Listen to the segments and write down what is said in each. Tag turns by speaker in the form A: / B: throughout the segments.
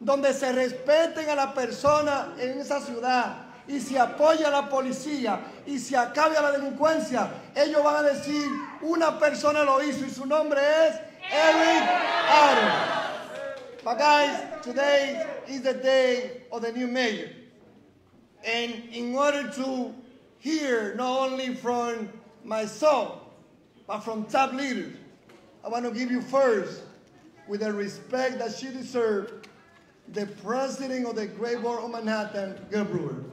A: donde se respeten a la persona en esa ciudad y se apoya a la policía y se acabe la delincuencia, ellos van a decir, una persona lo hizo y su nombre es Eric Adams. But guys, today is the day of the new mayor. And in order to hear not only from myself, but from top leaders, I want to give you first, with the respect that she deserves, the president of the Great Borough of Manhattan, Gale Brewer.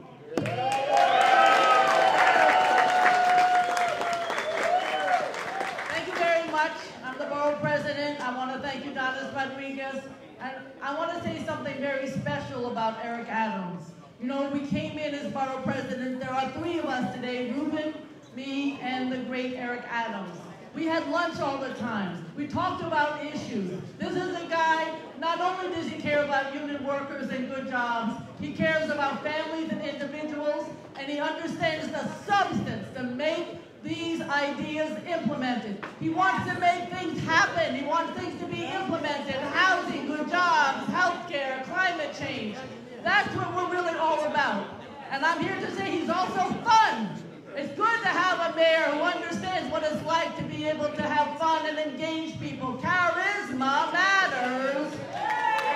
B: Thank you very much. I'm the borough president. I want to thank you, Donis Rodriguez. And I want to say something very special about Eric Adams. You know, we came in as borough president. There are three of us today, Ruben, me, and the great Eric Adams. We had lunch all the time. We talked about issues. This is a guy, not only does he care about union workers and good jobs, he cares about families and individuals, and he understands the substance to make these ideas implemented. He wants to make things happen. He wants things to be implemented. Housing, good jobs, healthcare, climate change. That's what we're really all about. And I'm here to say he's also fun. It's good to have a mayor who understands what it's like to be able to have fun and engage people. Charisma matters.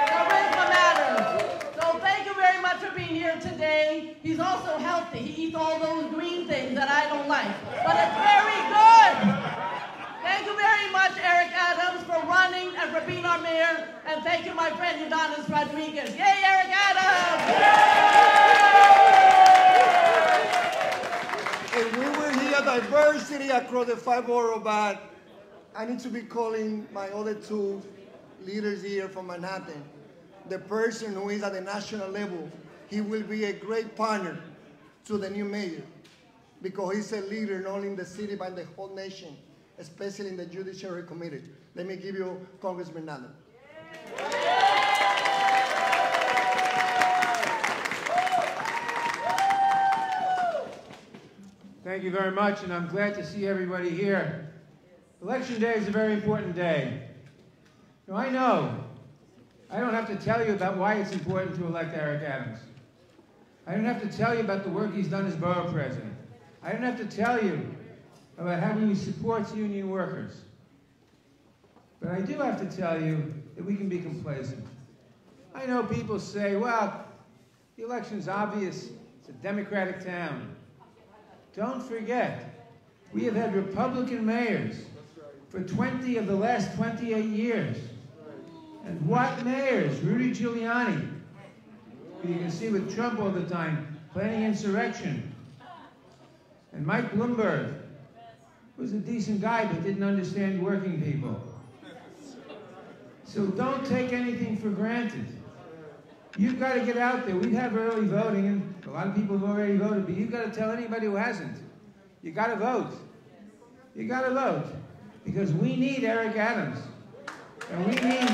B: Charisma matters. So thank you very much for being here today. He's also healthy. He eats all those green things that I don't like. But it's very good. Thank you very much, Eric Adams, for running and for being our mayor. And thank you, my friend, Ydanis Rodriguez. Yay, Eric Adams!
A: And we will hear diversity across the five borough, but I need to be calling my other two leaders here from Manhattan. The person who is at the national level, he will be a great partner to the new mayor because he's a leader not only in the city but in the whole nation, especially in the Judiciary Committee. Let me give you Congressman Nadler.
C: Thank you very much, and I'm glad to see everybody here. Election day is a very important day. Now, I know I don't have to tell you about why it's important to elect Eric Adams. I don't have to tell you about the work he's done as borough president. I don't have to tell you about how he supports union workers. But I do have to tell you that we can be complacent. I know people say, well, the election's obvious. It's a Democratic town. Don't forget, we have had Republican mayors for 20 of the last 28 years. And what mayors? Rudy Giuliani, you can see with Trump all the time, planning insurrection. And Mike Bloomberg was a decent guy but didn't understand working people. So don't take anything for granted. You've got to get out there. We have early voting, and a lot of people have already voted, but you've got to tell anybody who hasn't. You got to vote. You got to vote. Because we need Eric Adams. And we need...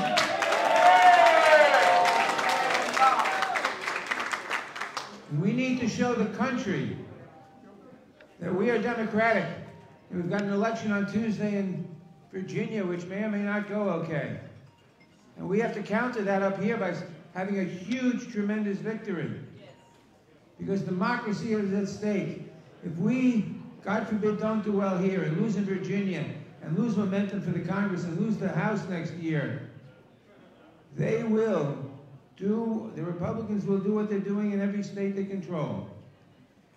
C: We need to show the country that we are democratic. And we've got an election on Tuesday in Virginia, which may or may not go okay. And we have to counter that up here by having a huge, tremendous victory. Because democracy is at stake. If we, God forbid, don't do well here and lose in Virginia and lose momentum for the Congress and lose the House next year, they will do, the Republicans will do what they're doing in every state they control.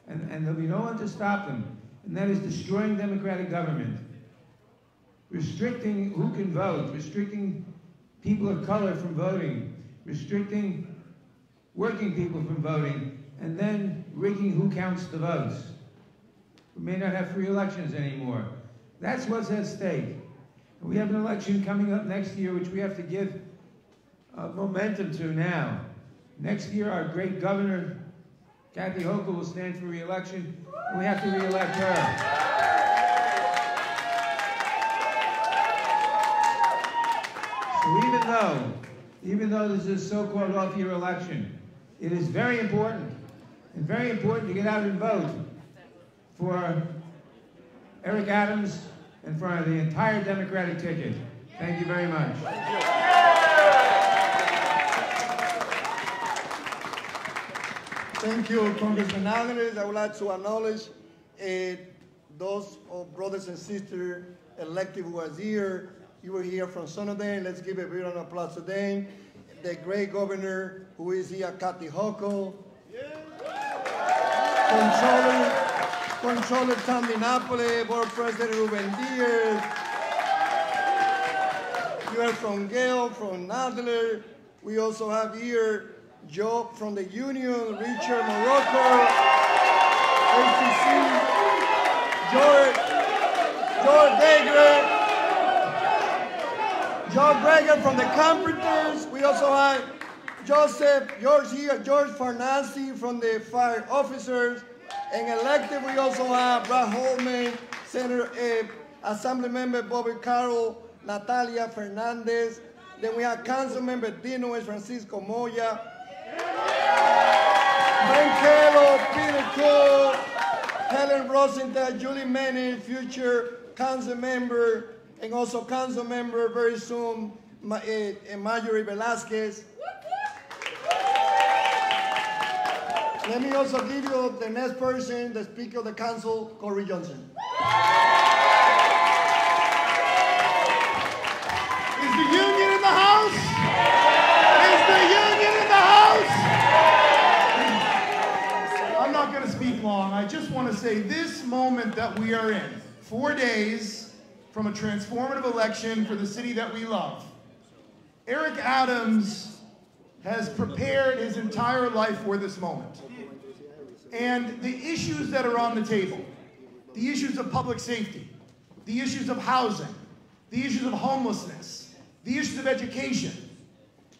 C: And, and there'll be no one to stop them. And that is destroying democratic government. Restricting who can vote, restricting people of color from voting, restricting working people from voting, and then rigging who counts the votes. We may not have free elections anymore. That's what's at stake. We have an election coming up next year, which we have to give uh, momentum to now. Next year, our great governor, Kathy Hochul, will stand for re-election, and we have to re-elect her. So even though, even though this is so-called off-year election, it is very important, and very important to get out and vote for Eric Adams and for the entire Democratic ticket. Thank you very much.
A: Thank you, Congressman Agnes. I would like to acknowledge uh, those uh, brothers and sisters elected who was here. You were here from Sonodane. Let's give a big round of applause to them. The great governor who is here, Kathy Hochul. Controller, Controller Tom DiNapoli, Board President Ruben Diaz. You are from Gale, from Nadler. We also have here Joe from the Union, Richard Maroko, ACC, George, George Baker, Joe Breger from the Carpenters. We also have Joseph, George here, George Farnazzi from the fire officers. And elected, we also have Brad Hoylman, Senator, uh, Assembly Member Bobby Carroll, Natalia Fernandez. Then we have Council Member Dino and Francisco Moya. Ben Peter Cole, Helen Rosenthal, Julie Menin, future council member, and also council member very soon, Ma- eh, Marjorie Velasquez. Let me also give you the next person, the Speaker of the Council, Corey Johnson.
D: Is the union in the house? Is the union in the house? I'm not going to speak long. I just want to say this moment that we are in, four days from a transformative election for the city that we love. Eric Adams has prepared his entire life for this moment. And the issues that are on the table, the issues of public safety, the issues of housing, the issues of homelessness, the issues of education,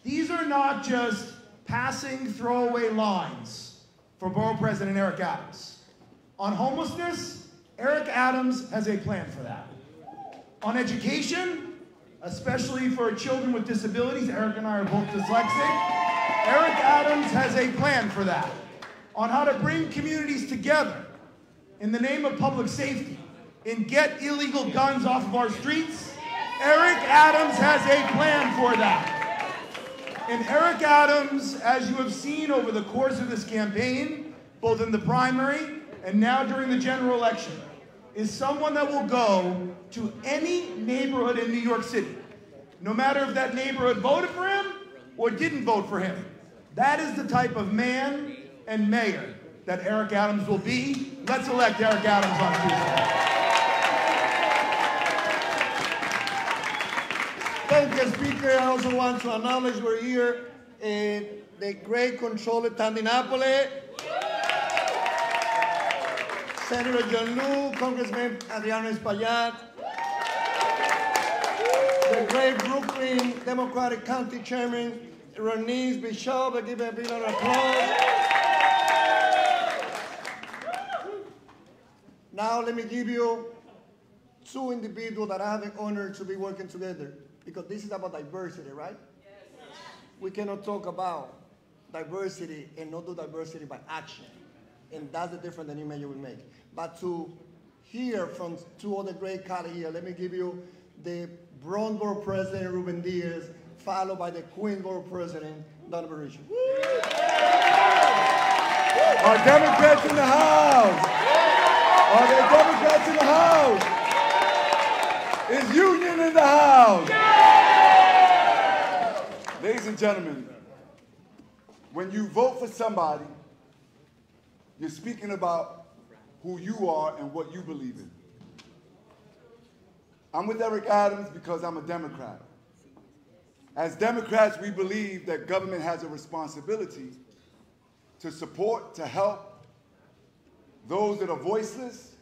D: these are not just passing throwaway lines for Borough President Eric Adams. On homelessness, Eric Adams has a plan for that. On education, especially for children with disabilities, Eric and I are both dyslexic, Eric Adams has a plan for that. On how to bring communities together in the name of public safety and get illegal guns off of our streets, Eric Adams has a plan for that. And Eric Adams, as you have seen over the course of this campaign, both in the primary and now during the general election, is someone that will go to any neighborhood in New York City, no matter if that neighborhood voted for him or didn't vote for him. That is the type of man and mayor that Eric Adams will be. Let's elect Eric Adams on Tuesday.
A: Thank you, Speaker. I also want to acknowledge we're here in the great controller Tom DiNapoli, Senator John Liu, Congressman Adriano Espaillat, the great Brooklyn Democratic County Chairman Rodneyse Bichotte. I give a big round of applause. Now let me give you two individuals that I have the honor to be working together because this is about diversity, right? We cannot talk about diversity and not do diversity by action. And that's the difference that new mayor will make. But to hear from two other great colleagues here, let me give you the Bronx Borough President Ruben Diaz, followed by the Queens Borough President Donovan Richard. Are Democrats in the house? Are there Democrats in the house? Is Union in the house?
E: Ladies and gentlemen, when you vote for somebody, you're speaking about who you are and what you believe in. I'm with Eric Adams because I'm a Democrat. As Democrats, we believe that government has a responsibility to support, to help those that are voiceless,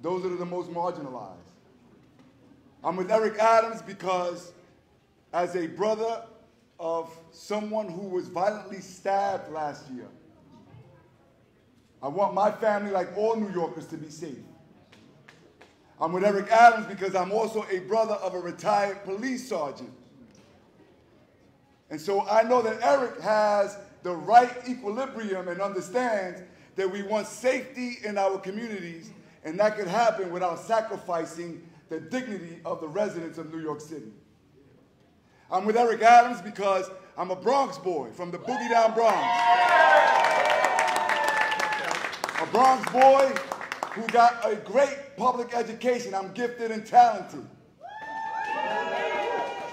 E: those that are the most marginalized. I'm with Eric Adams because as a brother of someone who was violently stabbed last year, I want my family, like all New Yorkers, to be safe. I'm with Eric Adams because I'm also a brother of a retired police sergeant. And so I know that Eric has the right equilibrium and understands that we want safety in our communities, and that could happen without sacrificing the dignity of the residents of New York City. I'm with Eric Adams because I'm a Bronx boy from the Boogie Down Bronx. Bronx boy who got a great public education. I'm gifted and talented.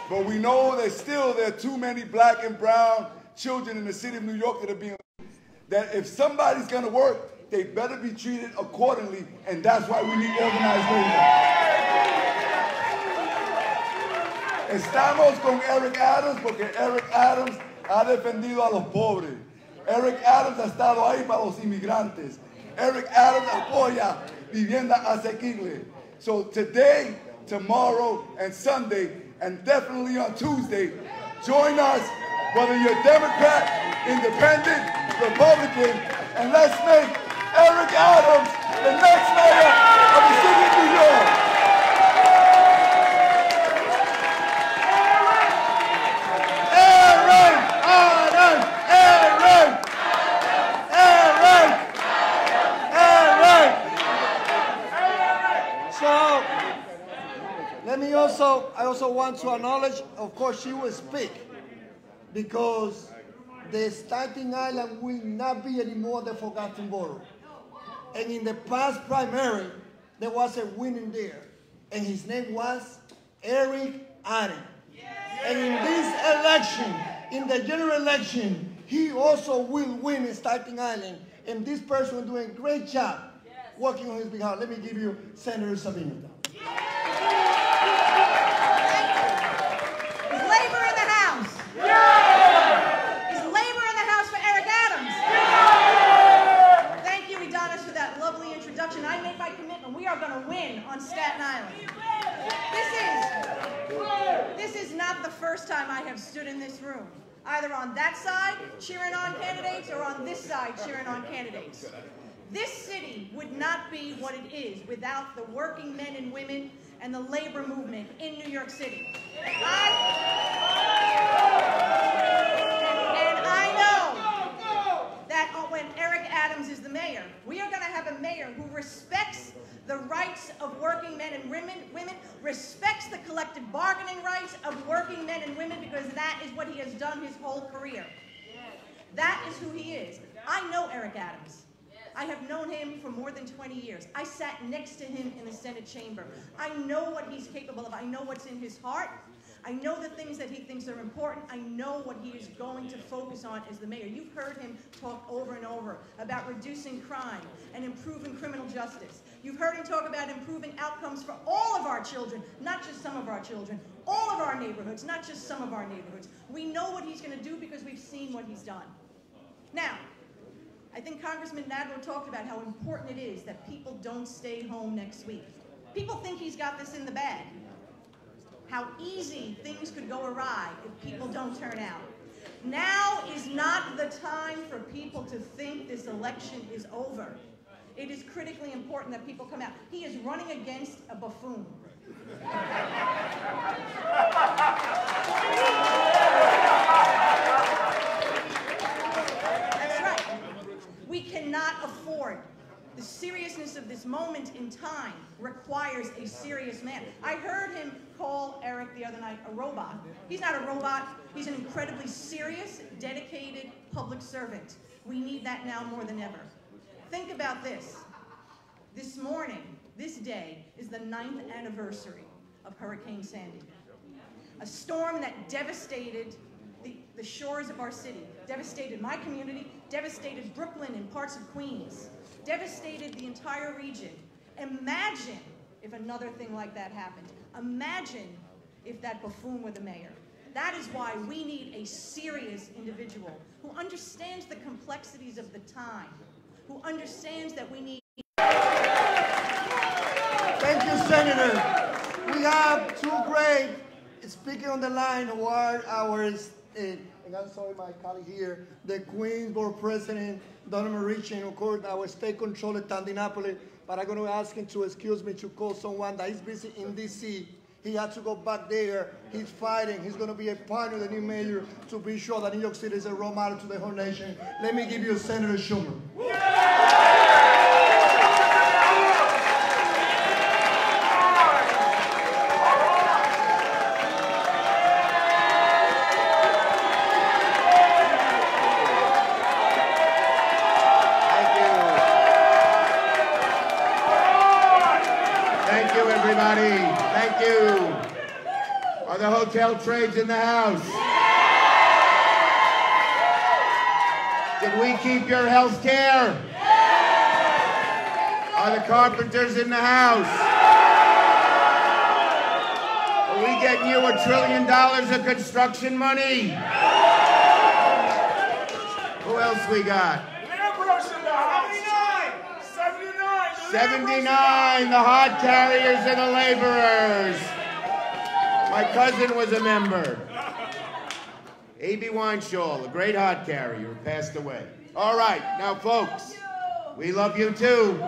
E: But we know that still there are too many black and brown children in the city of New York that are being that if somebody's gonna work, they better be treated accordingly, and that's why we need organized labor. Estamos con Eric Adams porque Eric Adams ha defendido a los pobres. Eric Adams ha estado ahí para los inmigrantes. Eric Adams apoya vivienda asequible. So today, tomorrow, and Sunday, and definitely on Tuesday, join us, whether you're Democrat, Independent, Republican, and let's make Eric Adams the next mayor of the city of New York. Eric Adams! Eric! Eric! Eric!
A: So, let me also, I also want to acknowledge, of course, she will speak because the Staten Island will not be anymore the forgotten borough. And in the past primary, there was a winner there, and his name was Eric Adams. And in this election, in the general election, he also will win in Staten Island. And this person is doing a great job working on his behalf. Let me give you Senator Savino.
F: Is labor in the house? Is labor in the house for Eric Adams? Thank you, Ydanis, for that lovely introduction. I make my win on Staten Island. This is, this is not the first time I have stood in this room, either on that side cheering on candidates or on this side cheering on candidates. This city would not be what it is without the working men and women and the labor movement in New York City. I, and I know that when Eric Adams is the mayor, we are going to have a mayor who respects the rights of working men and women, women, respects the collective bargaining rights of working men and women because that is what he has done his whole career. That is who he is. I know Eric Adams. I have known him for more than 20 years. I sat next to him in the Senate chamber. I know what he's capable of. I know what's in his heart. I know the things that he thinks are important. I know what he is going to focus on as the mayor. You've heard him talk over and over about reducing crime and improving criminal justice. You've heard him talk about improving outcomes for all of our children, not just some of our children, all of our neighborhoods, not just some of our neighborhoods. We know what he's going to do because we've seen what he's done. Now, I think Congressman Nadler talked about how important it is that people don't stay home next week. People think he's got this in the bag. How easy things could go awry if people don't turn out. Now is not the time for people to think this election is over. It is critically important that people come out. He is running against a buffoon. That's right. We cannot afford the seriousness of this moment in time requires a serious man. I heard him call Eric the other night a robot. He's not a robot. He's an incredibly serious, dedicated public servant. We need that now more than ever. Think about this. This morning, this day, is the ninth anniversary of Hurricane Sandy. A storm that devastated the, the shores of our city, devastated my community, devastated Brooklyn and parts of Queens, devastated the entire region. Imagine if another thing like that happened. Imagine if that buffoon were the mayor. That is why we need a serious individual who understands the complexities of the time, who understands that we need.
A: Thank you, Senator. We have two great speakers on the line who are our, uh, and I'm sorry, my colleague here, the Queens Board President, Donovan Ricci, and of course, our state controller, Tom DiNapoli. But I'm going to ask him to excuse me to call someone that is busy in D.C. He had to go back there. He's fighting. He's going to be a partner the new mayor to be sure that New York City is a role model to the whole nation. Let me give you Senator Schumer.
G: Hotel trades in the house? Did we keep your health care? Are the carpenters in the house? Are we getting you a trillion dollars of construction money? Who else we got? 79, the hod carriers and the laborers. My cousin was a member. A.B. Weinshall, a great hod carrier, passed away. All right, now, folks, we love you too.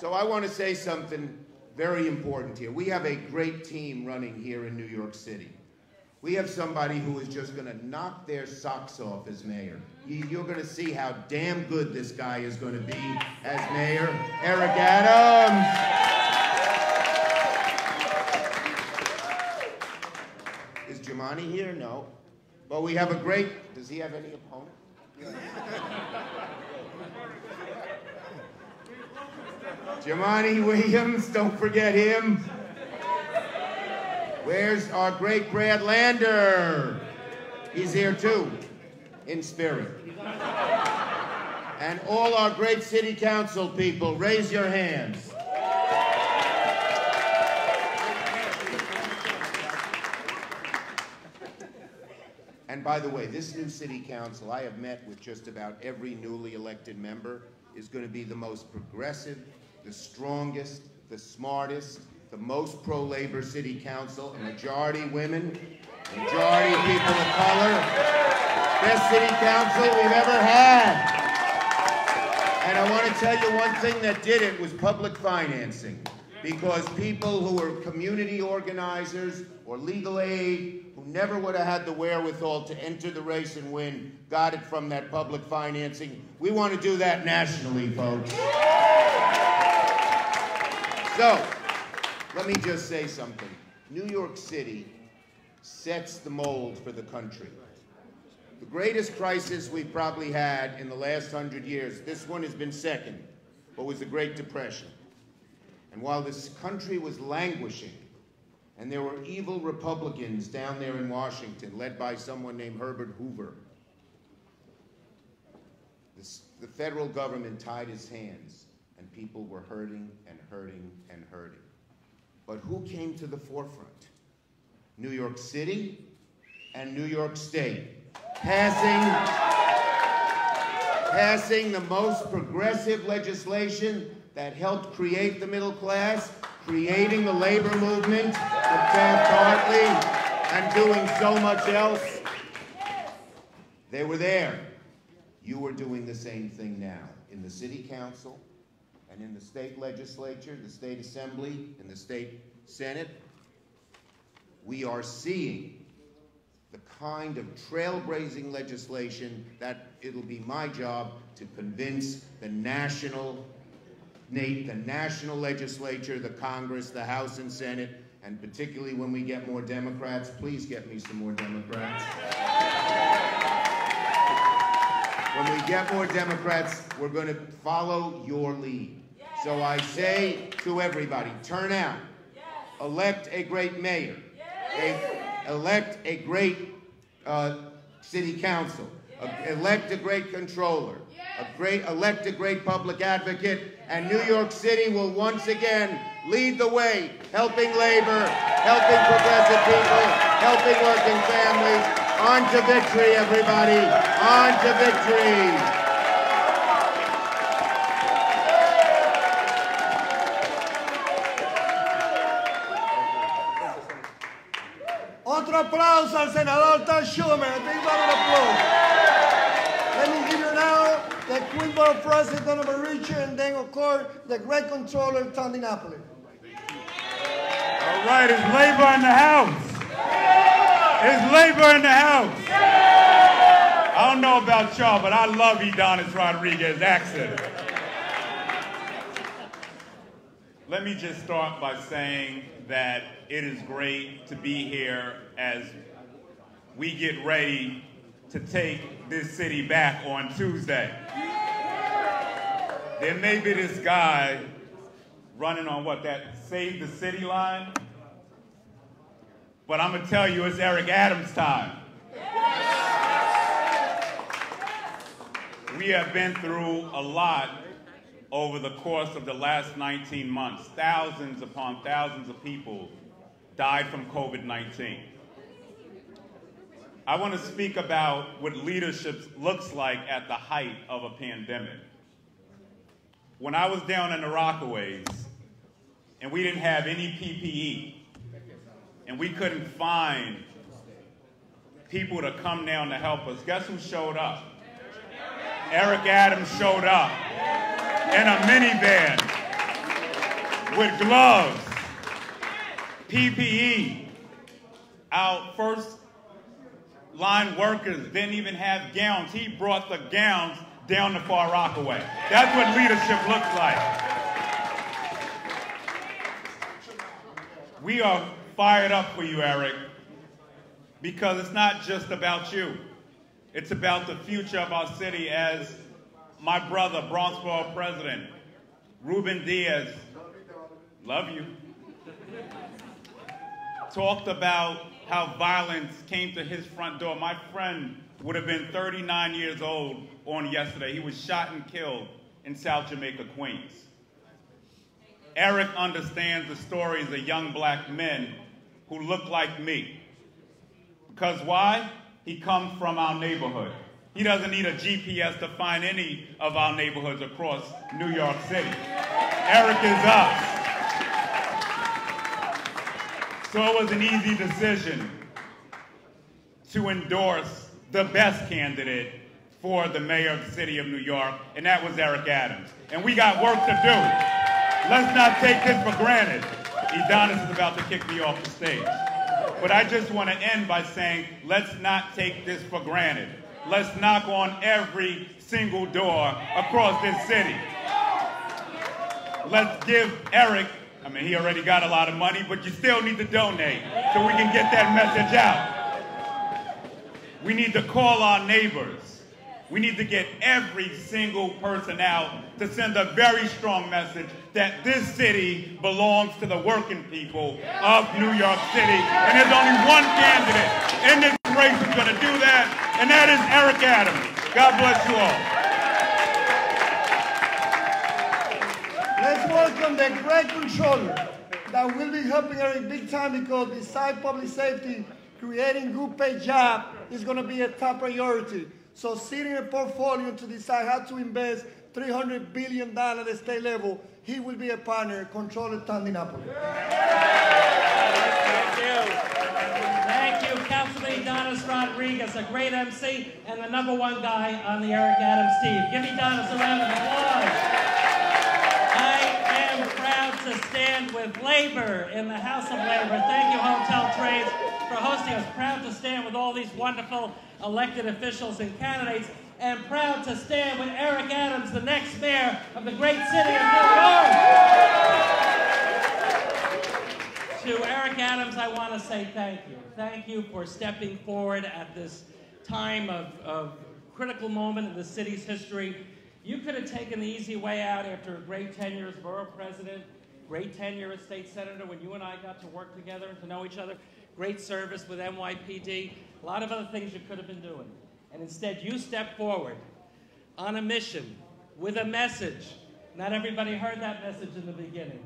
G: So I want to say something very important here. We have a great team running here in New York City. We have somebody who is just going to knock their socks off as mayor. You- are going to see how damn good this guy is going to be as mayor. Eric Adams. Is here? No. But we have a great, does he have any opponent? Jumaane Williams, don't forget him. Where's our great Brad Lander? He's here too, in spirit. And all our great city council people, raise your hands. By the way, this new city council, I have met with just about every newly elected member, is going to be the most progressive, the strongest, the smartest, the most pro-labor city council, a majority women, majority people of color, best city council we've ever had. And I want to tell you one thing that did it was public financing. Because people who were community organizers or legal aid, never would have had the wherewithal to enter the race and win, got it from that public financing. We want to do that nationally, folks. So, let me just say something. New York City sets the mold for the country. The greatest crisis we've probably had in the last hundred years, this one has been second, but was the Great Depression. And while this country was languishing, and there were evil Republicans down there in Washington, led by someone named Herbert Hoover, this, the federal government tied its hands, and people were hurting and hurting and hurting. But who came to the forefront? New York City and New York State, passing, passing the most progressive legislation that helped create the middle class, creating the labor movement with Taft-Hartley, and doing so much else. They were there. You are doing the same thing now in the city council and in the state legislature, the state assembly, and the state senate. We are seeing the kind of trailblazing legislation that it'll be my job to convince the national Nate, the national legislature, the Congress, the House and Senate, and particularly when we get more Democrats, please get me some more Democrats. When we get more Democrats, we're going to follow your lead. So I say to everybody, turn out, elect a great mayor, a, elect a great uh, city council, a, elect a great controller, a great, elect a great public advocate, and New York City will once again lead the way, helping labor, helping progressive people, helping working families. On to victory, everybody. On to victory.
A: Otro aplauso al senador Schumer. A big round of applause. Let me give you the Queensboro president of Mauritia and then, of course, the great controller Tom DiNapoli.
H: All right, is labor in the house? Is labor in the house? I don't know about y'all, but I love Ydanis Rodriguez accent. Let me just start by saying that it is great to be here as we get ready to take this city back on Tuesday. There may be this guy running on what, that Save the City line? But I'm going to tell you, it's Eric Adams' time. We have been through a lot over the course of the last 19 months. Thousands upon thousands of people died from COVID 19. I want to speak about what leadership looks like at the height of a pandemic. When I was down in the Rockaways and we didn't have any PPE and we couldn't find people to come down to help us, guess who showed up? Eric Adams showed up in a minivan with gloves, PPE. Our first line workers didn't even have gowns. He brought the gowns down the Far Rockaway. That's what leadership looks like. We are fired up for you, Eric, because it's not just about you. It's about the future of our city as my brother, Bronx Borough President, Ruben Diaz, love you, talked about how violence came to his front door. My friend would have been 39 years old on yesterday. He was shot and killed in South Jamaica, Queens. Eric understands the stories of young black men who look like me. Because why? He comes from our neighborhood. He doesn't need a GPS to find any of our neighborhoods across New York City. Eric is us. So it was an easy decision to endorse the best candidate for the mayor of the city of New York, and that was Eric Adams. And we got work to do. Let's not take this for granted. Ydanis is about to kick me off the stage. But I just want to end by saying, let's not take this for granted. Let's knock on every single door across this city. Let's give Eric, I mean, he already got a lot of money, but you still need to donate so we can get that message out. We need to call our neighbors. We need to get every single person out to send a very strong message that this city belongs to the working people of New York City. And there's only one candidate in this race who's going to do that, and that is Eric Adams. God bless you all.
A: Welcome the great controller that will be helping Eric big time because besides public safety, creating good paid job is going to be a top priority. So sitting a portfolio to decide how to invest $300 billion at the state level, he will be a partner, controller Tandinapolis.
I: Thank you. Thank you, Councilman Donis Rodriguez, a great MC and the number one guy on the Eric Adams team. Give me Donis a round of applause. To stand with labor in the House of Labor. Thank you, Hotel Trades, for hosting us. Proud to stand with all these wonderful elected officials and candidates, and proud to stand with Eric Adams, the next mayor of the great city of New York. To Eric Adams, I want to say thank you. Thank you for stepping forward at this time of, of critical moment in the city's history. You could have taken the easy way out after a great tenure as borough president, great tenure as state senator when you and I got to work together and to know each other, great service with NYPD, a lot of other things you could have been doing. And instead, you stepped forward on a mission with a message. Not everybody heard that message in the beginning,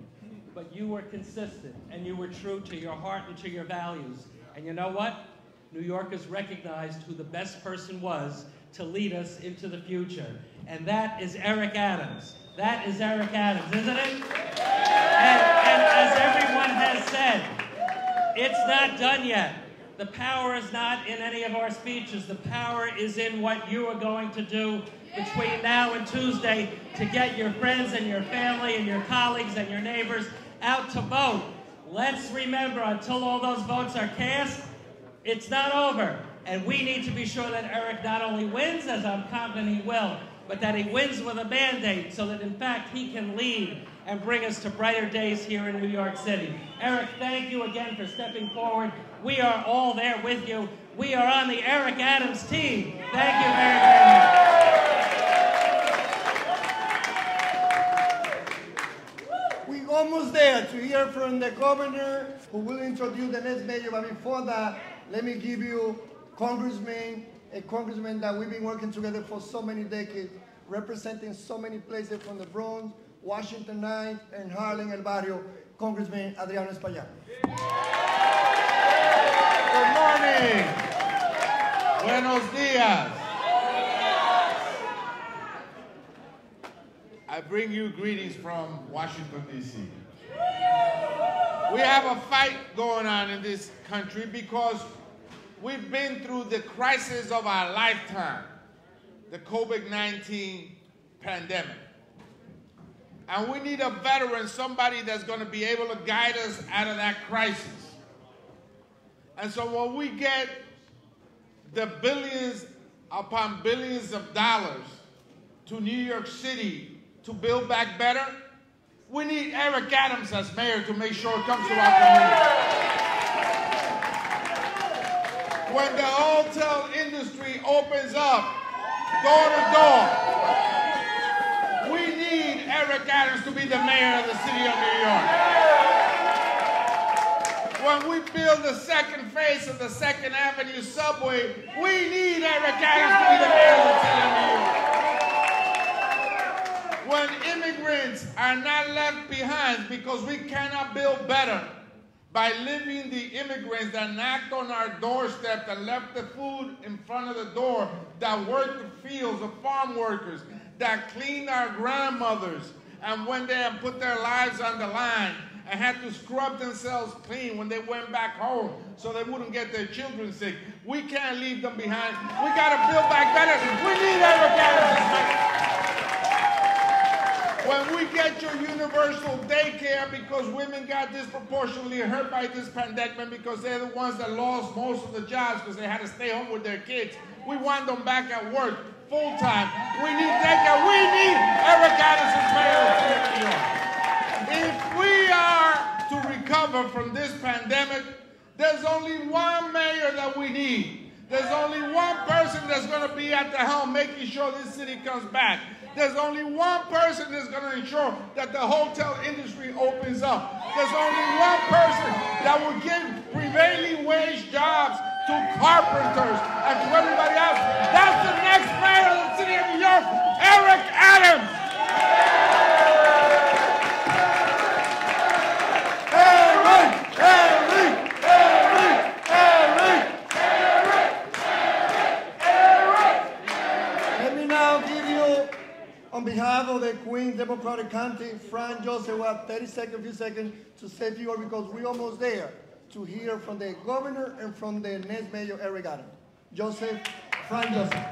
I: but you were consistent and you were true to your heart and to your values. And you know what? New Yorkers recognized who the best person was to lead us into the future. And that is Eric Adams. That is Eric Adams, isn't it? And, and as everyone has said, it's not done yet. The power is not in any of our speeches. The power is in what you are going to do between now and Tuesday to get your friends and your family and your colleagues and your neighbors out to vote. Let's remember, until all those votes are cast, it's not over. And we need to be sure that Eric not only wins, as I'm confident he will, but that he wins with a mandate so that, in fact, he can lead and bring us to brighter days here in New York City. Eric, thank you again for stepping forward. We are all there with you. We are on the Eric Adams team. Thank you very, very much.
A: We're almost there to hear from the governor who will introduce the next mayor. But before that, let me give you Congressman, a congressman that we've been working together for so many decades, representing so many places from the Bronx, Washington Heights, and Harlem, El Barrio, Congressman Adriano Espaillat.
J: Good morning. Buenos dias. I bring you greetings from Washington, D.C. We have a fight going on in this country because we've been through the crisis of our lifetime, the COVID-19 pandemic. And we need a veteran, somebody that's going to be able to guide us out of that crisis. And so when we get the billions upon billions of dollars to New York City to build back better, we need Eric Adams as mayor to make sure it comes to our community. When the hotel industry opens up door to door, we need Eric Adams to be the mayor of the city of New York. When we build the second phase of the Second Avenue subway, we need Eric Adams to be the mayor of the city of New York when immigrants are not left behind because we cannot build better by leaving the immigrants that knocked on our doorstep, that left the food in front of the door, that worked the fields, the farm workers, that cleaned our grandmothers, and when they had put their lives on the line and had to scrub themselves clean when they went back home so they wouldn't get their children sick. We can't leave them behind. We got to build back better. We need Adams when we get your universal daycare because women got disproportionately hurt by this pandemic because they're the ones that lost most of the jobs because they had to stay home with their kids. We want them back at work full time. We need daycare. We need Eric Adams as mayor. If we are to recover from this pandemic, there's only one mayor that we need. There's only one person that's going to be at the helm making sure this city comes back. There's only one person that's going to ensure that the hotel industry opens up. There's only one person that will give prevailing wage jobs to carpenters and to everybody else. That's the next mayor of the city of New York, Eric Adams.
A: Behalf the Queens Democratic County, Frank Joseph, we have 30 seconds, few seconds to say a few words because we're almost there to hear from the governor and from the next mayor, Eric Adams. Joseph, Frank Joseph.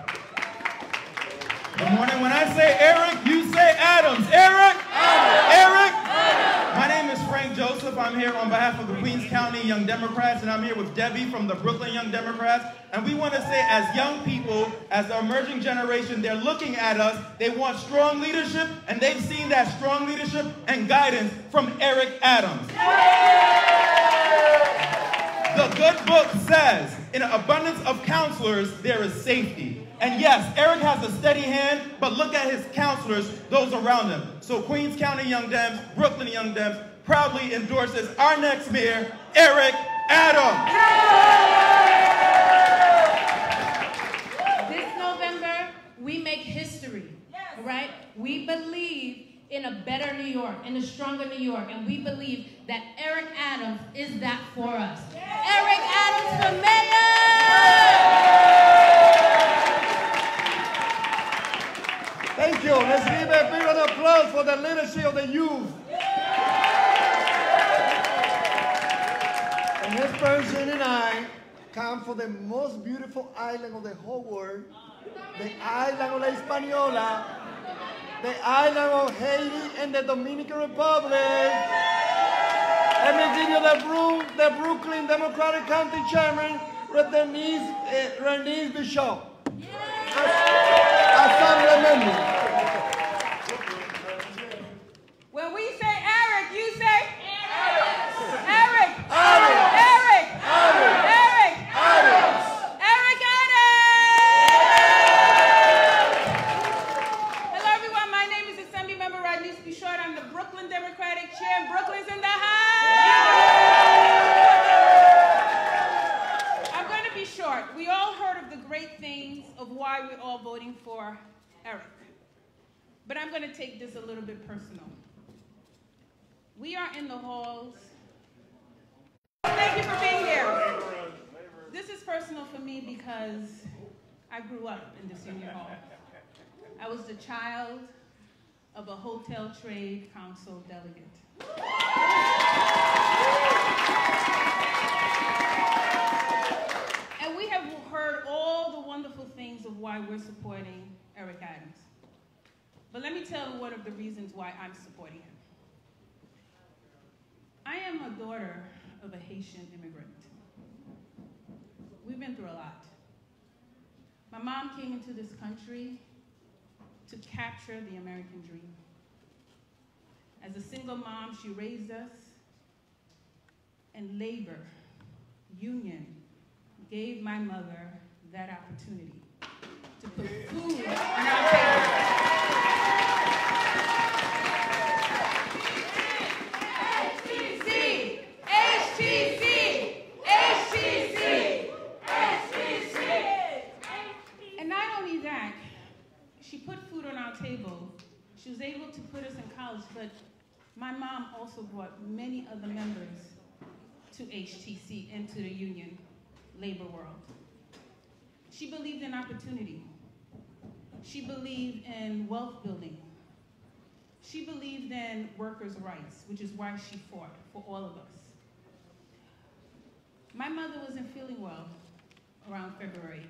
K: Good morning. When I say Eric, you say Adams. Eric? Eric? Joseph. I'm here on behalf of the Queens County Young Democrats, and I'm here with Debbie from the Brooklyn Young Democrats. And we want to say, as young people, as the emerging generation, they're looking at us. They want strong leadership, and they've seen that strong leadership and guidance from Eric Adams. The good book says, in an abundance of counselors, there is safety. And yes, Eric has a steady hand, but look at his counselors, those around him. So Queens County Young Dems, Brooklyn Young Dems, proudly endorses our next mayor, Eric Adams.
L: This November, we make history, all right? We believe in a better New York, in a stronger New York, and we believe that Eric Adams is that for us. Eric Adams for mayor!
A: Thank you. Let's give a big round of applause for the leadership of the youth. This person and I come from the most beautiful island of the whole world, the island of La Hispaniola, the island of Haiti and the Dominican Republic. Me give the, Bru the Brooklyn Democratic County Chairman, Denise, uh, Rodneyse Bichotte. As some remember.
M: When we say Eric, you say Eric. Eric.
A: Eric.
M: Eric.
A: Eric.
M: Eric.
A: Eric.
M: Eric Adams. Hello, everyone. My name is Assembly Member Rodneyse Bichotte. I'm the Brooklyn Democratic Chair. and Brooklyn's in the house.
N: all voting for Eric. But I'm going to take this a little bit personal. We are in the halls.
M: Thank you for being here.
N: This is personal for me because I grew up in the union hall. I was the child of a hotel trade council delegate. And we have heard all the wonderful things of why we're supporting Eric Adams. But let me tell you one of the reasons why I'm supporting him. I am a daughter of a Haitian immigrant. We've been through a lot. My mom came into this country to capture the American dream. As a single mom, she raised us, and labor, union, gave my mother that opportunity to put food on our table. HTC! HTC! HTC! HTC! And not only that, she put food on our table. She was able to put us in college, but my mom also brought many other members to HTC and to the union labor world. She believed in opportunity. She believed in wealth building. She believed in workers' rights, which is why she fought for all of us. My mother wasn't feeling well around February.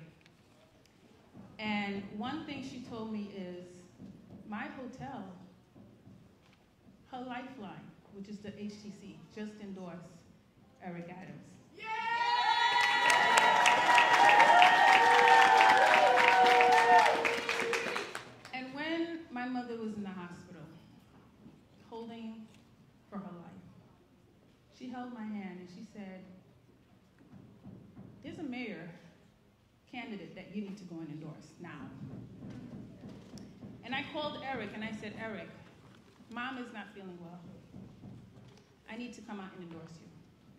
N: And one thing she told me is my hotel, her lifeline, which is the HTC, just endorsed Eric Adams. And when my mother was in the hospital, holding for her life, she held my hand and she said, There's a mayor candidate that you need to go and endorse now. And I called Eric and I said, Eric, mom is not feeling well. I need to come out and endorse you.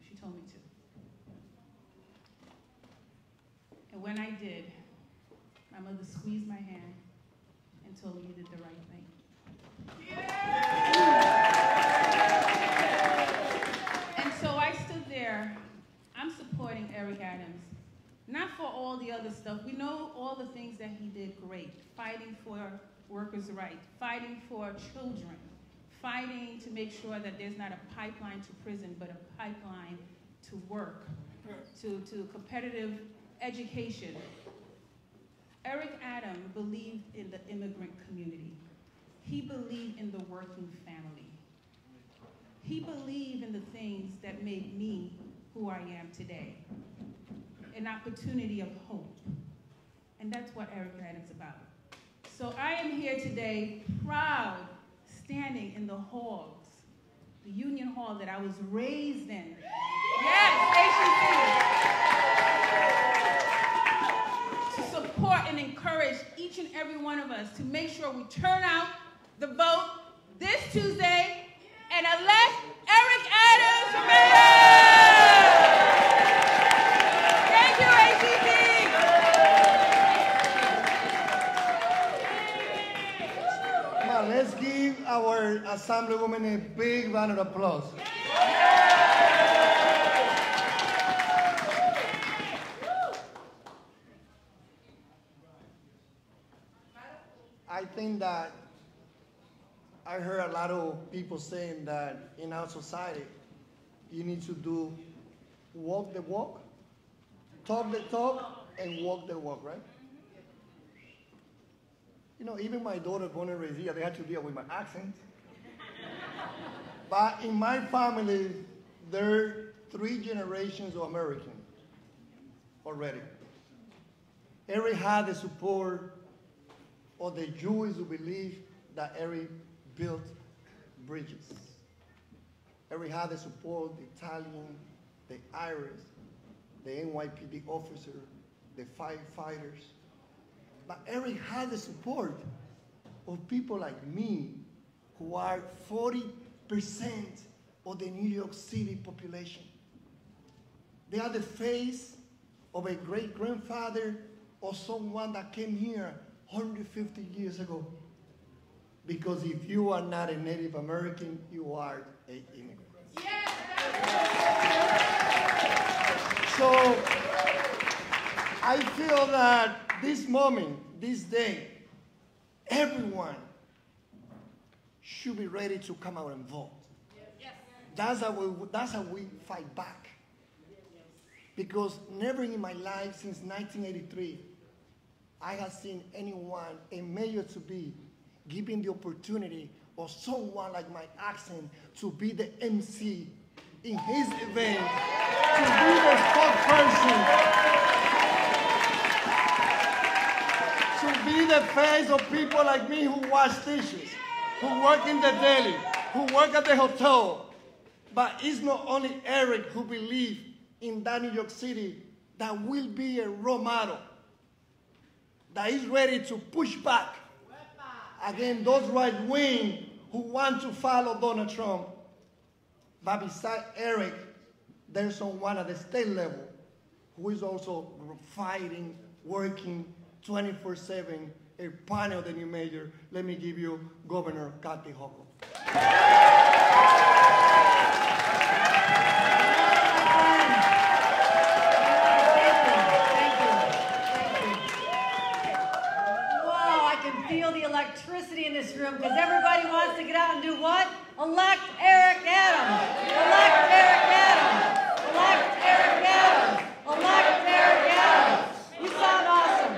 N: She told me to. And when I did, my mother squeezed my hand and told me you did the right thing. And so I stood there. I'm supporting Eric Adams. Not for all the other stuff. We know all the things that he did great. Fighting for workers' rights, fighting for children, fighting to make sure that there's not a pipeline to prison, but a pipeline to work, to, to competitive education. Eric Adam believed in the immigrant community. He believed in the working family. He believed in the things that made me who I am today. An opportunity of hope. And that's what Eric Adams is about. So I am here today proud, standing in the halls, the union hall that I was raised in. Yes, HTC. To support and encourage each and every one of us to make sure we turn out the vote this Tuesday and elect Eric Adams mayor. Thank you,
A: Come on, let's give our assemblywoman a big round of applause. I think that I heard a lot of people saying that in our society, you need to do walk the walk, talk the talk, and walk the walk, right? You know, even my daughter, born and they had to deal with my accent. But in my family, there are three generations of Americans already. Eric had the support of the Jews who believe that Eric built bridges. Eric had the support of the Italian, the Irish, the NYPD officer, the firefighters. But Eric had the support of people like me, who are 40% of the New York City population. They are the face of a great grandfather or someone that came here 150 years ago. Because if you are not a Native American, you are a immigrant. So I feel that this moment, this day, everyone should be ready to come out and vote. That's how we, that's how we fight back. Because never in my life since 1983, I have seen anyone, a mayor to be, given the opportunity of someone like my accent to be the MC in his event, to be the spokesperson, to be the face of people like me who wash dishes, who work in the deli, who work at the hotel. But it's not only Eric who believes in that New York City that will be a role model, that is ready to push back against those right wing who want to follow Donald Trump. But beside Eric, there's someone at the state level who is also fighting, working 24 7, a of the new mayor. Let me give you Governor Kathy Hochul.
O: Whoa, I can feel the electricity in this room because everybody wants to get out and do what? Elect Eric Adams. Elect Eric Adams. Elect Eric Adams. Elect Eric Adams. You sound awesome.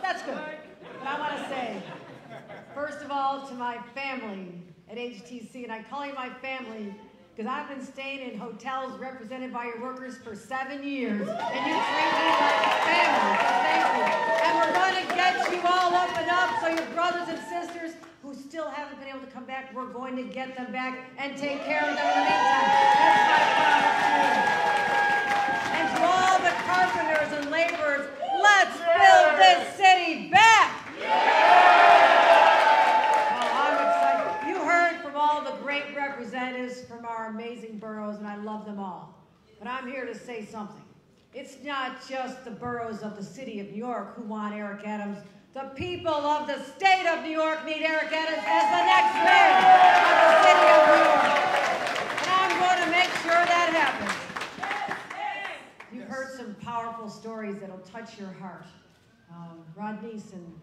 O: That's good. But I want to say, first of all, to my family at HTC, and I call you my family because I've been staying in hotels represented by your workers for seven years, and you treat me like family. Thank you. And we're going to get you all up and up so your brothers and sisters who still haven't been able to come back, we're going to get them back and take care of them in the meantime. That's my promise. And to all the carpenters and laborers, let's build this city back. Oh, I'm excited. You heard from all the great representatives from our amazing boroughs, and I love them all. But I'm here to say something. It's not just the boroughs of the city of New York who want Eric Adams. The people of the state of New York need Eric Adams as the next mayor of the city of New York. And I'm going to make sure that happens. You've heard some powerful stories that'll touch your heart. Um, Rodneyse and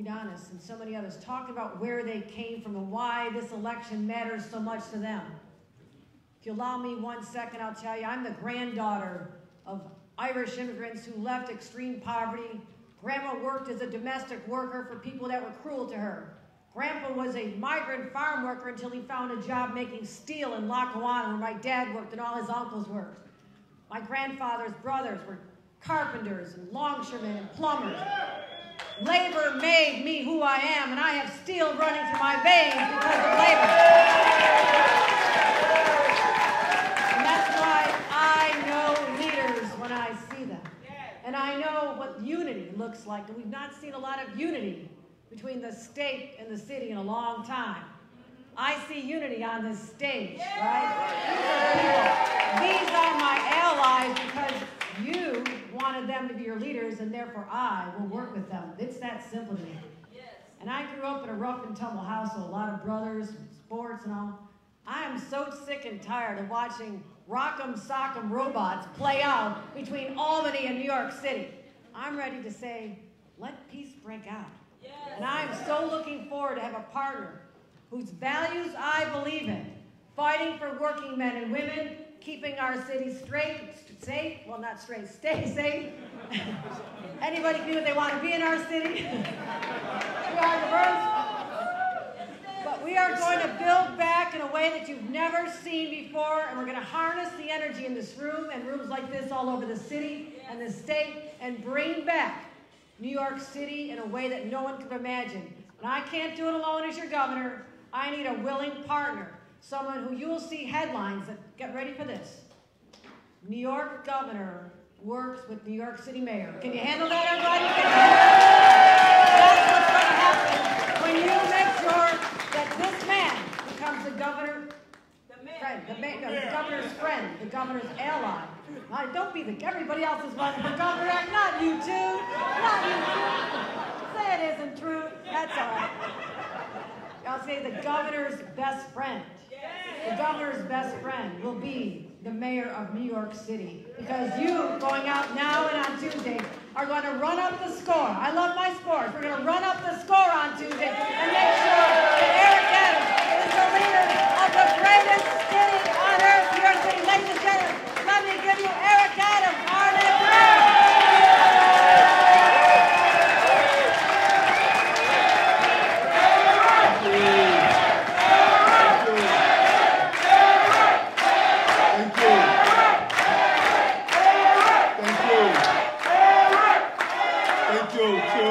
O: Ydanis and so many others talked about where they came from and why this election matters so much to them. If you allow me one second, I'll tell you, I'm the granddaughter of Irish immigrants who left extreme poverty. Grandma worked as a domestic worker for people that were cruel to her. Grandpa was a migrant farm worker until he found a job making steel in Lackawanna where my dad worked and all his uncles worked. My grandfather's brothers were carpenters and longshoremen and plumbers. Labor made me who I am, and I have steel running through my veins because of labor. And that's why I know leaders when I see them. And I know what unity looks like. And we've not seen a lot of unity between the state and the city in a long time. I see unity on this stage, right? These are my allies because you wanted them to be your leaders, and therefore I will work with them. It's that simple to me. And I grew up in a rough and tumble household, a lot of brothers, sports and all. I am so sick and tired of watching rock'em sock'em robots play out between Albany and New York City. I'm ready to say, let peace break out. And I'm so looking forward to have a partner whose values I believe in, fighting for working men and women, keeping our city straight, safe, well not straight, stay safe. Anybody can what they want to be in our city. we are diverse. But we are going to build back in a way that you've never seen before, and we're going to harness the energy in this room and rooms like this all over the city and the state and bring back New York City in a way that no one could imagine. And I can't do it alone as your governor. I need a willing partner, someone who you will see headlines that get ready for this. New York governor works with New York City mayor. Can you handle that, everybody? That's what's going to happen when you make sure that this man becomes the governor friend, the, ma- no, the governor's friend, the governor's ally. Now, don't be the everybody else is running for governor, not you two, not you two. Say it it isn't true. That's all right. I'll say the governor's best friend. The governor's best friend will be the mayor of New York City. Because you, going out now and on Tuesday, are going to run up the score. I love my sports. We're going to run up the score on Tuesday and make sure that Eric Adams is the leader of the greatest city on earth, New York City. Ladies and gentlemen, let me give you Eric Adams, our next mayor.
P: Thank you. Thank you. Thank you to,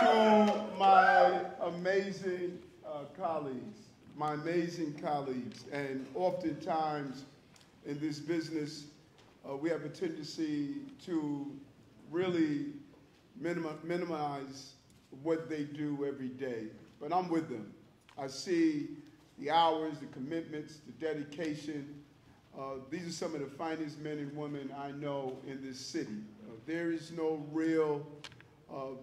P: to my amazing uh, colleagues, my amazing colleagues. And oftentimes in this business, uh, we have a tendency to really minimi- minimize what they do every day. But I'm with them. I see the hours, the commitments, the dedication. Uh, these are some of the finest men and women I know in this city. Uh, there is no real uh,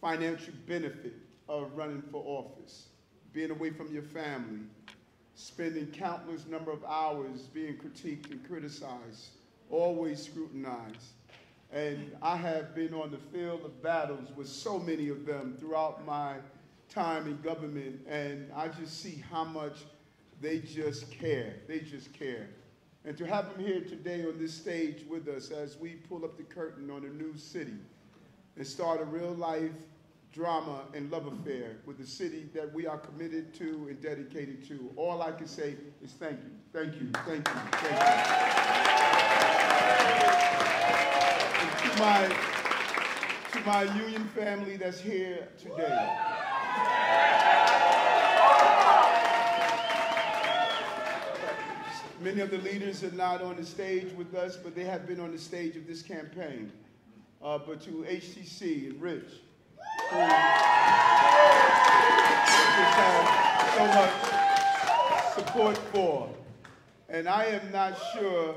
P: financial benefit of running for office, being away from your family, spending countless number of hours being critiqued and criticized, always scrutinized. And I have been on the field of battles with so many of them throughout my time in government, and I just see how much they just care. They just care. And to have them here today on this stage with us as we pull up the curtain on a new city and start a real life drama and love affair with the city that we are committed to and dedicated to. All I can say is thank you, thank you, thank you, thank you. To my, to my union family that's here today. Many of the leaders are not on the stage with us, but they have been on the stage of this campaign. Uh, but to HTC and Rich, just have so much support for. And I am not sure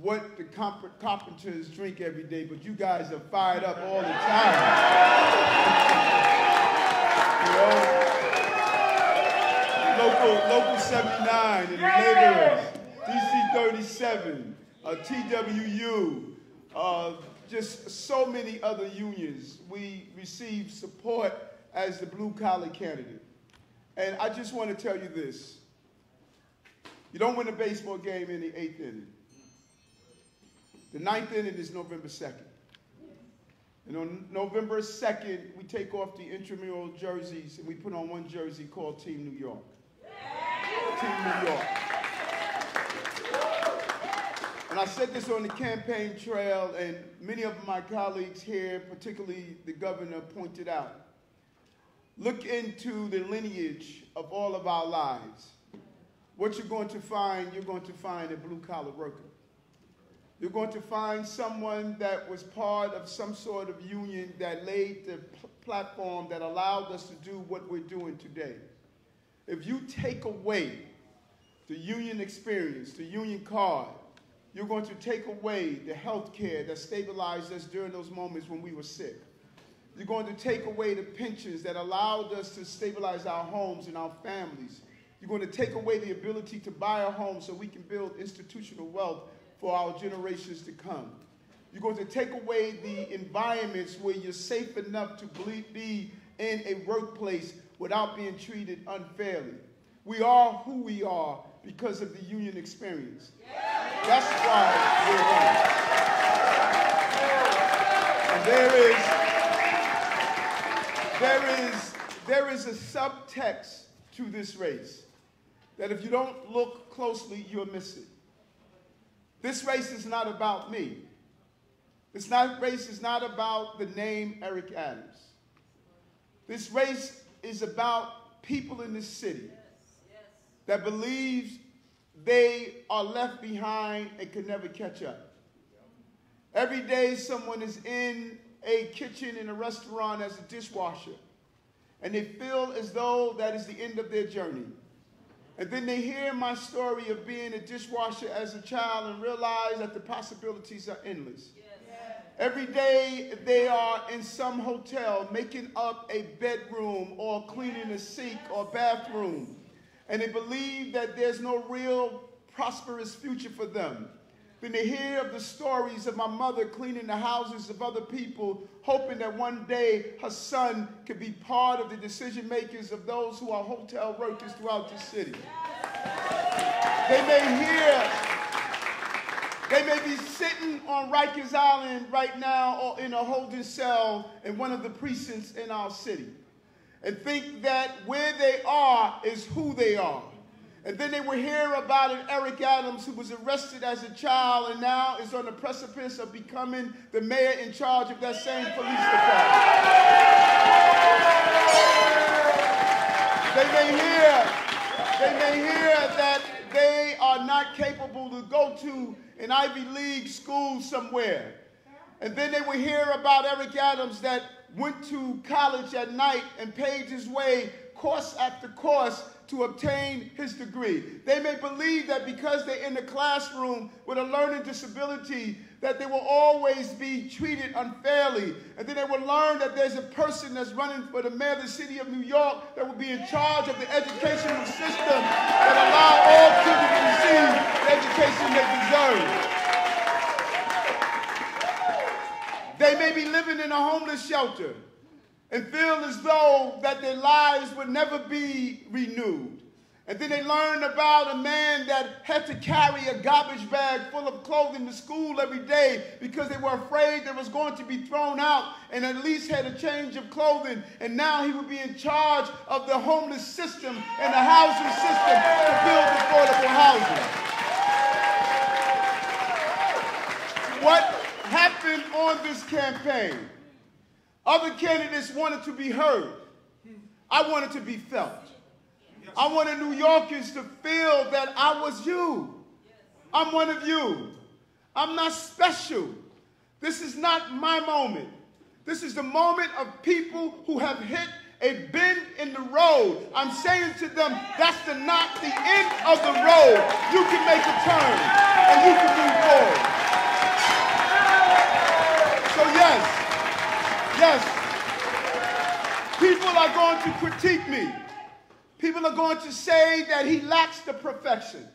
P: what the carpenters drink every day, but you guys are fired up all the time. you know? Local, local 79 and the laborers, DC 37, uh, TWU, uh, just so many other unions. We received support as the blue collar candidate. And I just want to tell you this. You don't win a baseball game in the eighth inning. The ninth inning is November 2nd. And on November 2nd, we take off the intramural jerseys and we put on one jersey called Team New York. Team New York. And I said this on the campaign trail, and many of my colleagues here, particularly the governor, pointed out. Look into the lineage of all of our lives. What you're going to find, you're going to find a blue collar worker. You're going to find someone that was part of some sort of union that laid the pl- platform that allowed us to do what we're doing today. If you take away the union experience, the union card, you're going to take away the health care that stabilized us during those moments when we were sick. You're going to take away the pensions that allowed us to stabilize our homes and our families. You're going to take away the ability to buy a home so we can build institutional wealth for our generations to come. You're going to take away the environments where you're safe enough to be in a workplace without being treated unfairly. We are who we are because of the union experience. That's why we're here. And there is, there is, there is a subtext to this race that if you don't look closely, you'll miss it. This race is not about me. This not, race is not about the name Eric Adams. This race is about people in this city that believes they are left behind and can never catch up. Every day, someone is in a kitchen in a restaurant as a dishwasher, and they feel as though that is the end of their journey. And then they hear my story of being a dishwasher as a child and realize that the possibilities are endless. Every day they are in some hotel making up a bedroom or cleaning a sink or bathroom. And they believe that there's no real prosperous future for them. Then they hear of the stories of my mother cleaning the houses of other people, hoping that one day her son could be part of the decision makers of those who are hotel workers throughout the city. They may hear they may be sitting on Rikers Island right now or in a holding cell in one of the precincts in our city and think that where they are is who they are. And then they will hear about an Eric Adams who was arrested as a child and now is on the precipice of becoming the mayor in charge of that same police department. They may hear, they may hear that they are not capable to go to an Ivy League school somewhere. And then they will hear about Eric Adams that went to college at night and paid his way course after course to obtain his degree. They may believe that because they're in the classroom with a learning disability, that they will always be treated unfairly. And then they will learn that there's a person that's running for the mayor of the city of New York that will be in charge of the educational system that allow all children to receive the education they deserve. They may be living in a homeless shelter and feel as though that their lives would never be renewed. And then they learned about a man that had to carry a garbage bag full of clothing to school every day because they were afraid that was going to be thrown out and at least had a change of clothing. And now he would be in charge of the homeless system and the housing system to build affordable housing. What happened on this campaign? Other candidates wanted to be heard. I wanted to be felt. I wanted New Yorkers to feel that I was you. I'm one of you. I'm not special. This is not my moment. This is the moment of people who have hit a bend in the road. I'm saying to them, that's the not the end of the road. You can make a turn and you can move forward. Yes, yes, people are going to critique me. People are going to say that he lacks the perfection.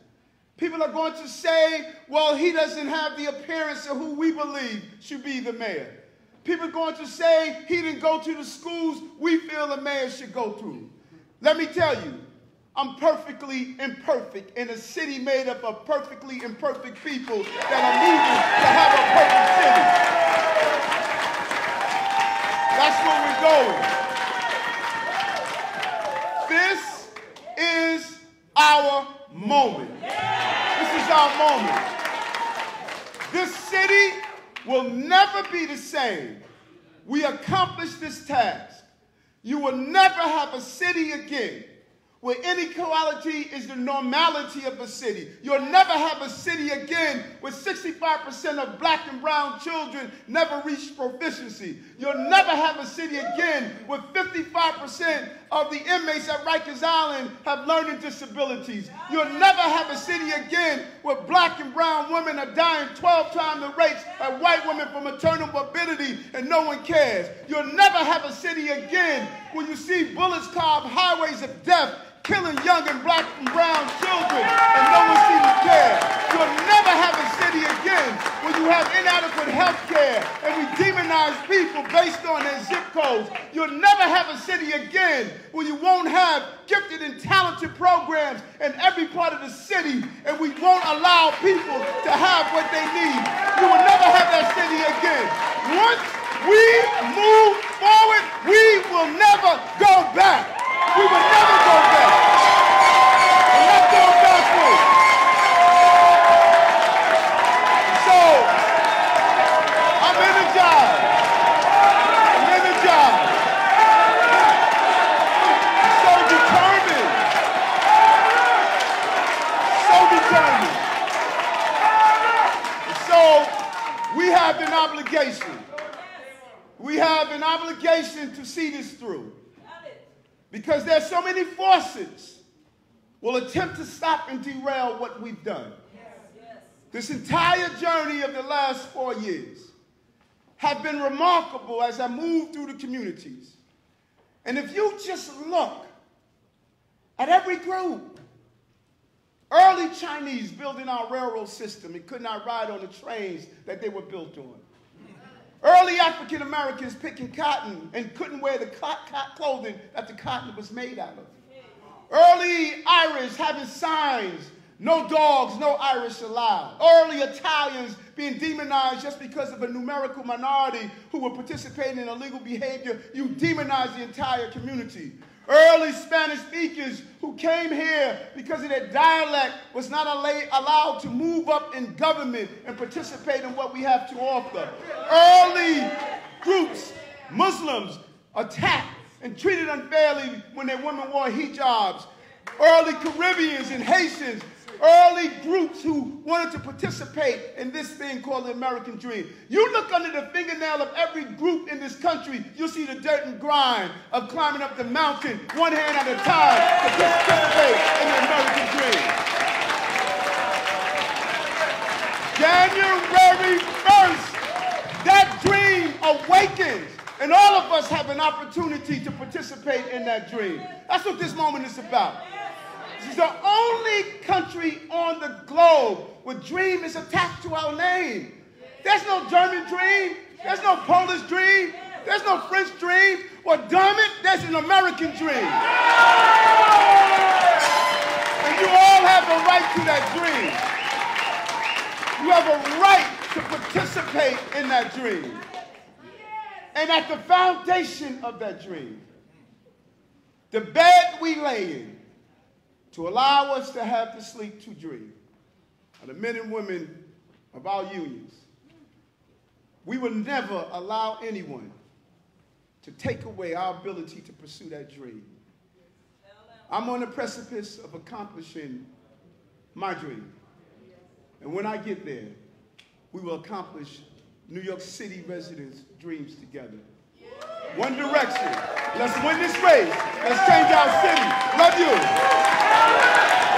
P: People are going to say, well, he doesn't have the appearance of who we believe should be the mayor. People are going to say he didn't go to the schools we feel the mayor should go through. Let me tell you, I'm perfectly imperfect in a city made up of perfectly imperfect people that are moving to have a perfect city. That's where we're going. This is our moment. This is our moment. This city will never be the same. We accomplished this task. You will never have a city again where inequality is the normality of a city. You'll never have a city again where 65% of black and brown children never reach proficiency. You'll never have a city again where 55% of the inmates at Rikers Island have learning disabilities. You'll never have a city again where black and brown women are dying 12 times the rates of white women from maternal morbidity and no one cares. You'll never have a city again where you see bullets carve highways of death killing young and black and brown children, and no one seems to care. You'll never have a city again where you have inadequate health care and we demonize people based on their zip codes. You'll never have a city again where you won't have gifted and talented programs in every part of the city and we won't allow people to have what they need. You will never have that city again. Once we move forward, we will never go back. We will never go back. We're not going backwards. So, I'm energized. I'm energized. So determined. So determined. So, we have an obligation. We have to see this through. Because there's so many forces will attempt to stop and derail what we've done. This entire journey of the last four years have been remarkable as I move through the communities. And if you just look at every group, early Chinese building our railroad system and could not ride on the trains that they were built on. Early African Americans picking cotton and couldn't wear the clothing that the cotton was made out of. Early Irish having signs, no dogs, no Irish allowed. Early Italians being demonized just because of a numerical minority who were participating in illegal behavior. You demonize the entire community. Early Spanish speakers who came here because of their dialect was not allowed to move up in government and participate in what we have to offer. Early groups, Muslims, attacked and treated unfairly when their women wore hijabs. Early Caribbeans and Haitians early groups who wanted to participate in this thing called the American dream. You look under the fingernail of every group in this country, you'll see the dirt and grime of climbing up the mountain one hand at a time to participate in the American dream. January 1st, that dream awakens. And all of us have an opportunity to participate in that dream. That's what this moment is about. Is the only country on the globe where dream is attached to our name. There's no German dream. There's no Polish dream. There's no French dream. Well, damn it, there's an American dream. And you all have a right to that dream. You have a right to participate in that dream. And at the foundation of that dream, the bed we lay in, to allow us to have the sleep to dream are the men and women of our unions. We will never allow anyone to take away our ability to pursue that dream. I'm on the precipice of accomplishing my dream. And when I get there, we will accomplish New York City residents' dreams together. One direction. Let's win this race. Let's change our city. Love you.